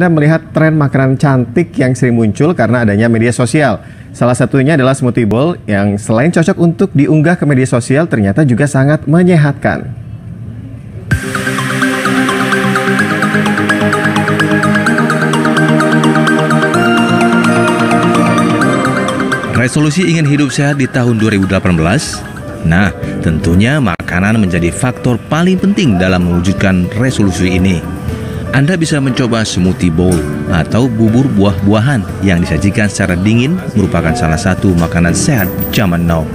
Anda melihat tren makanan cantik yang sering muncul karena adanya media sosial. Salah satunya adalah smoothie bowl yang selain cocok untuk diunggah ke media sosial ternyata juga sangat menyehatkan. Resolusi ingin hidup sehat di tahun 2018? Nah, tentunya makanan menjadi faktor paling penting dalam mewujudkan resolusi ini. Anda bisa mencoba smoothie bowl atau bubur buah-buahan yang disajikan secara dingin merupakan salah satu makanan sehat zaman now.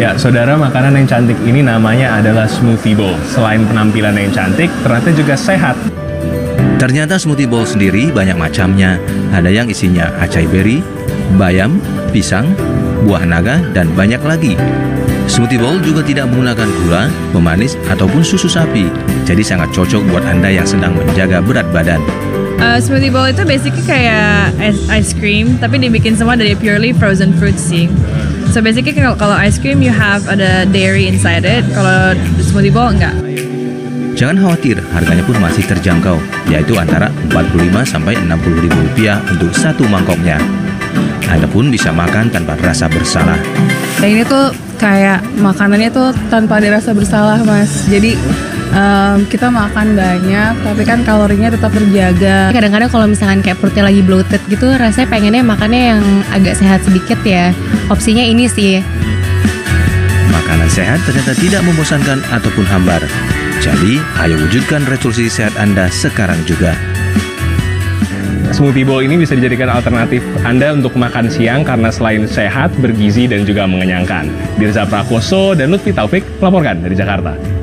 Ya, saudara, makanan yang cantik ini namanya adalah smoothie bowl. Selain penampilan yang cantik, ternyata juga sehat. Ternyata smoothie bowl sendiri banyak macamnya. Ada yang isinya acai berry, bayam, pisang, buah naga, dan banyak lagi. Smoothie bowl juga tidak menggunakan gula, pemanis, ataupun susu sapi. Jadi sangat cocok buat Anda yang sedang menjaga berat badan. Uh, smoothie bowl itu basically kayak ice, cream, tapi dibikin semua dari purely frozen fruits sih. So basically kalau kalau ice cream you have ada dairy inside it, kalau smoothie bowl enggak. Jangan khawatir, harganya pun masih terjangkau, yaitu antara 45 sampai 60 ribu rupiah untuk satu mangkoknya. Anda pun bisa makan tanpa rasa bersalah. Dan ini tuh kayak makanannya tuh tanpa ada rasa bersalah mas. Jadi um, kita makan banyak, tapi kan kalorinya tetap terjaga. Kadang-kadang kalau misalkan kayak perutnya lagi bloated gitu, rasanya pengennya makannya yang agak sehat sedikit ya. Opsinya ini sih. Makanan sehat ternyata tidak membosankan ataupun hambar. Jadi, ayo wujudkan resolusi sehat Anda sekarang juga. Smoothie bowl ini bisa dijadikan alternatif Anda untuk makan siang karena selain sehat, bergizi, dan juga mengenyangkan. Dirza Prakoso dan Lutfi Taufik melaporkan dari Jakarta.